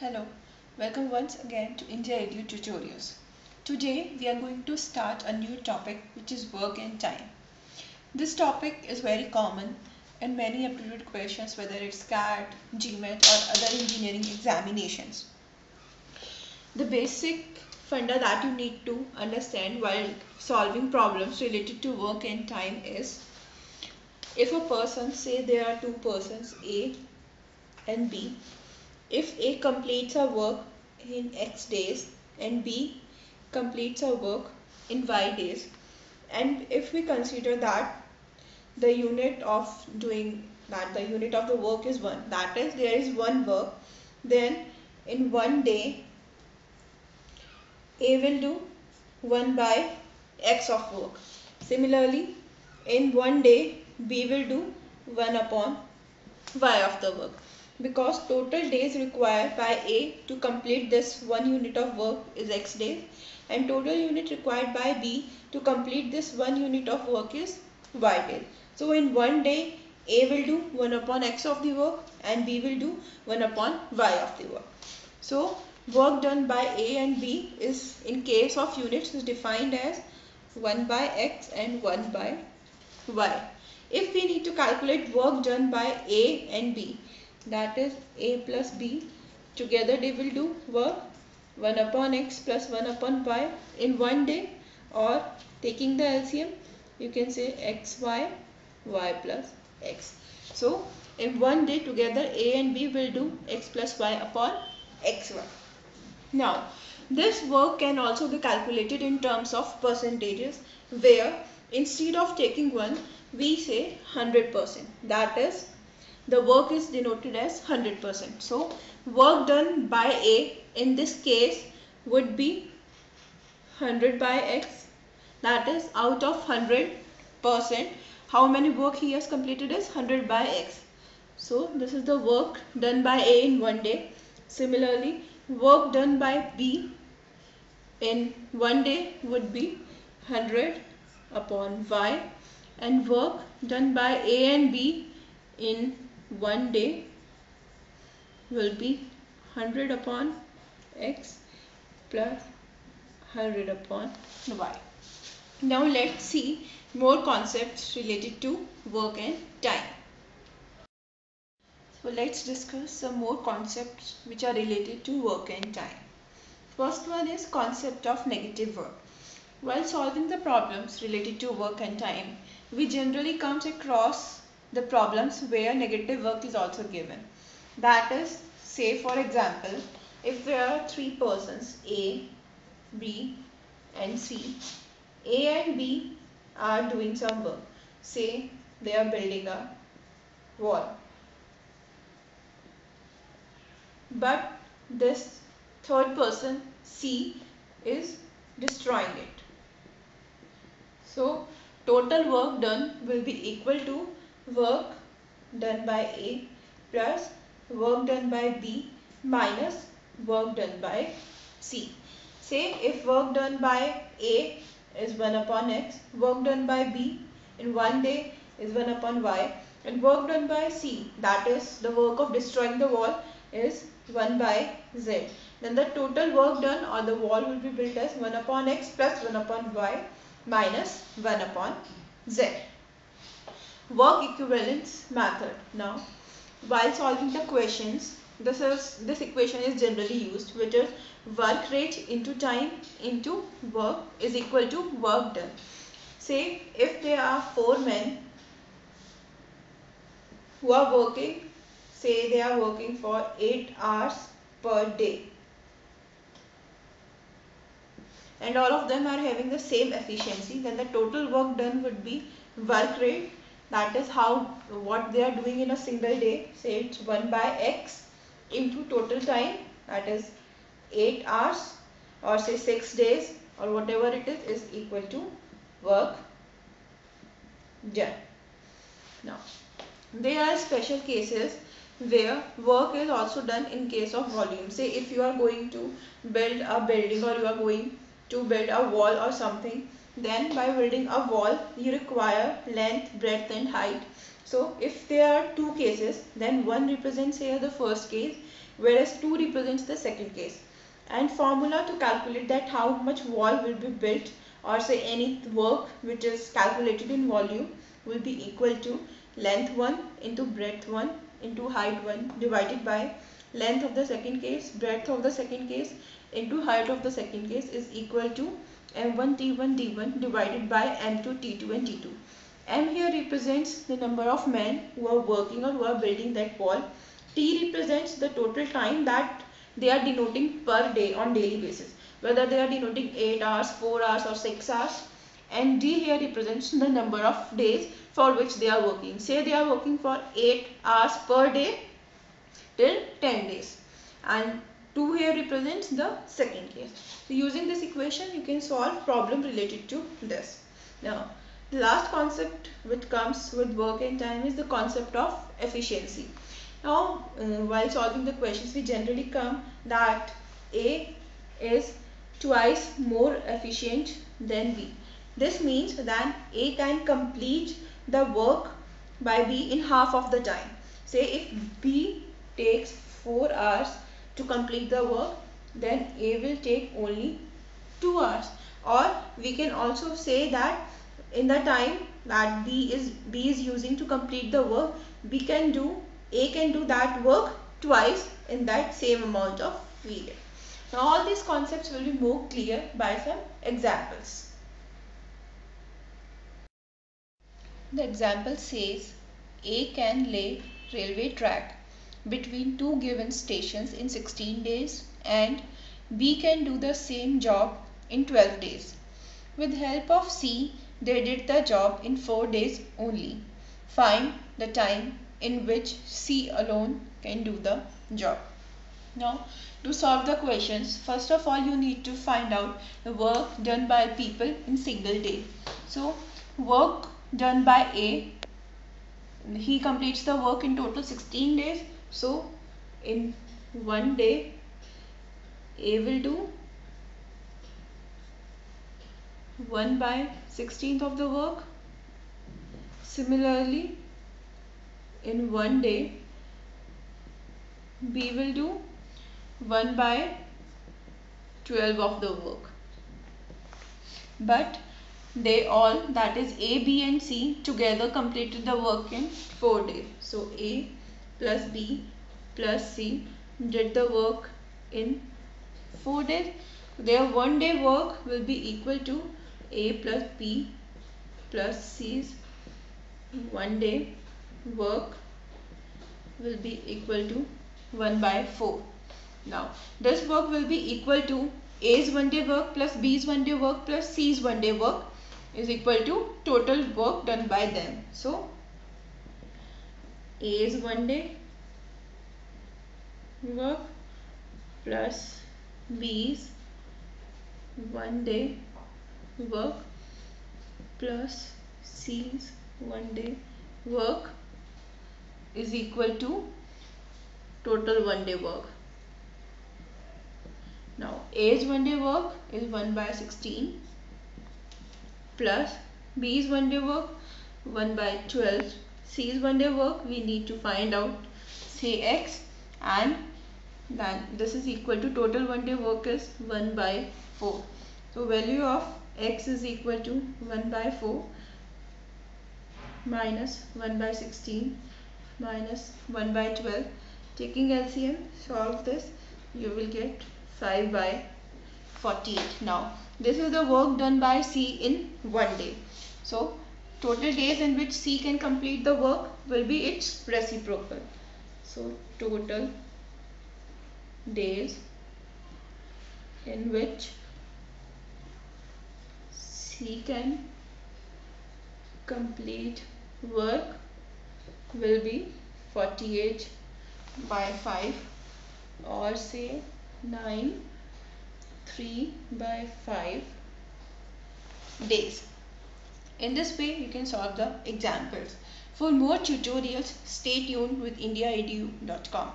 Hello, welcome once again to India Edu Tutorials. Today we are going to start a new topic which is work and time. This topic is very common in many aptitude questions whether it's CAT, GMAT or other engineering examinations. The basic funda that you need to understand while solving problems related to work and time is if a person say there are two persons A and B if A completes her work in X days and B completes her work in Y days and if we consider that the unit of doing that the unit of the work is 1 that is there is one work then in one day A will do 1 by X of work. Similarly in one day B will do 1 upon Y of the work because total days required by A to complete this one unit of work is x days and total unit required by B to complete this one unit of work is y days. So in one day A will do 1 upon x of the work and B will do 1 upon y of the work. So work done by A and B is in case of units is defined as 1 by x and 1 by y. If we need to calculate work done by A and B that is a plus b. Together they will do work. 1 upon x plus 1 upon y in one day. Or taking the LCM you can say xy y plus x. So in one day together a and b will do x plus y upon xy now this work can also be calculated in terms of percentages where instead of taking 1 we say 100% that is the work is denoted as 100%. So work done by A in this case would be 100 by X that is out of 100% how many work he has completed is 100 by X. So this is the work done by A in one day. Similarly work done by B in one day would be 100 upon Y and work done by A and B in one day will be 100 upon x plus 100 upon y. Now let's see more concepts related to work and time. So let's discuss some more concepts which are related to work and time. First one is concept of negative work. While solving the problems related to work and time, we generally come across the problems where negative work is also given. That is, say for example, if there are three persons A, B and C, A and B are doing some work. Say they are building a wall. But this third person C is destroying it. So total work done will be equal to work done by A plus work done by B minus work done by C. Say if work done by A is 1 upon x, work done by B in one day is 1 upon y and work done by C that is the work of destroying the wall is 1 by z. Then the total work done or the wall will be built as 1 upon x plus 1 upon y minus 1 upon z work equivalence method. Now, while solving the questions, this is this equation is generally used, which is work rate into time into work is equal to work done. Say if there are four men who are working, say they are working for 8 hours per day and all of them are having the same efficiency then the total work done would be work rate that is how what they are doing in a single day. Say it's 1 by x into total time that is 8 hours or say 6 days or whatever it is is equal to work done now there are special cases where work is also done in case of volume. Say if you are going to build a building or you are going to build a wall or something then by building a wall you require length breadth and height. So if there are two cases then one represents here the first case whereas two represents the second case. And formula to calculate that how much wall will be built or say any work which is calculated in volume will be equal to length 1 into breadth 1 into height 1 divided by length of the second case breadth of the second case into height of the second case is equal to m1 t1 d1 divided by m2 t2 and t2 m here represents the number of men who are working or who are building that wall. T represents the total time that they are denoting per day on daily basis whether they are denoting 8 hours 4 hours or 6 hours. And d here represents the number of days for which they are working. Say they are working for 8 hours per day till 10 days. And 2 here represents the second case. So using this equation you can solve problem related to this. Now the last concept which comes with work and time is the concept of efficiency. Now uh, while solving the questions we generally come that A is twice more efficient than B. This means that A can complete the work by B in half of the time. Say if B takes 4 hours to complete the work then A will take only 2 hours or we can also say that in the time that B is B is using to complete the work B can do A can do that work twice in that same amount of period. Now all these concepts will be more clear by some examples. The example says A can lay railway track between two given stations in 16 days and B can do the same job in 12 days. With help of C, they did the job in 4 days only. Find the time in which C alone can do the job. Now, to solve the questions, first of all, you need to find out the work done by people in single day. So, work done by A, he completes the work in total 16 days so in one day A will do 1 by 16th of the work. Similarly in one day B will do 1 by 12 of the work. But they all that is A, B and C together completed the work in 4 days. So A plus B plus C did the work in 4 days. Their one day work will be equal to A plus B plus C's one day work will be equal to 1 by 4. Now this work will be equal to A's one day work plus B's one day work plus C's one day work is equal to total work done by them. So a is one day. Work. Plus B is one day. Work. Plus C's one day. Work is equal to total one day work. Now A's one day work is 1 by 16 plus B's one day work 1 by 12 C's one day work we need to find out Cx and then this is equal to total one day work is 1 by 4 so value of x is equal to 1 by 4 minus 1 by 16 minus 1 by 12 taking LCM solve this you will get 5 by 48 now this is the work done by C in one day. So total days in which C can complete the work will be its reciprocal. So total days in which C can complete work will be 48 by 5 or say 9 3 by 5 days. In this way, you can solve the examples. For more tutorials, stay tuned with indiaedu.com.